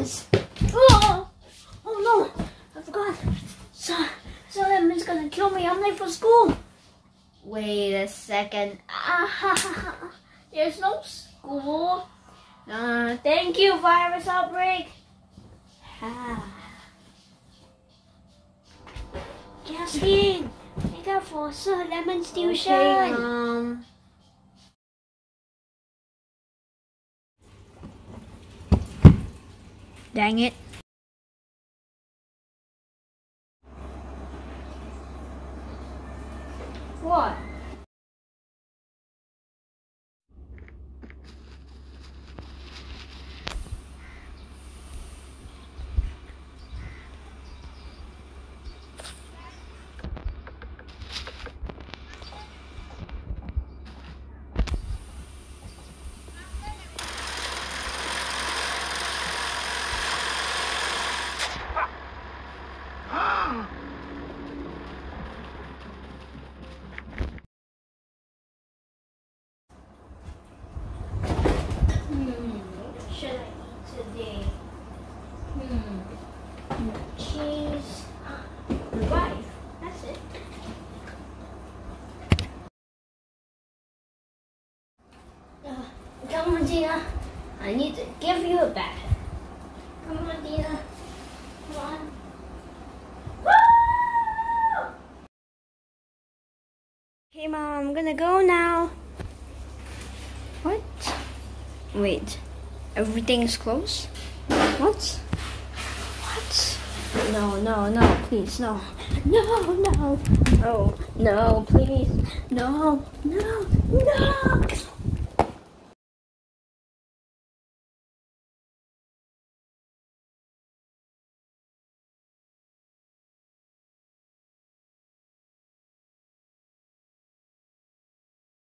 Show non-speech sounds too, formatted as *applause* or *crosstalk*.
goodness. Oh, oh no, I forgot. So, Solomon's gonna kill me. I'm late for school. Wait a second. Ah, *laughs* there's no school. Uh, thank you, virus outbreak. Ah. Justin, I got for Sir Lemon's tuition. Okay, Mom. Dang it. What? Hmm, what should I Hmm, cheese, rice. That's it. Uh, come on, Dina. I need to give you a bath. Come on, Dina. Come on. Woo! Okay, Mom, I'm gonna go now. What? Wait, everything's closed? What? What? No, no, no, please, no. *laughs* No, no, no, no, please. No, no, no.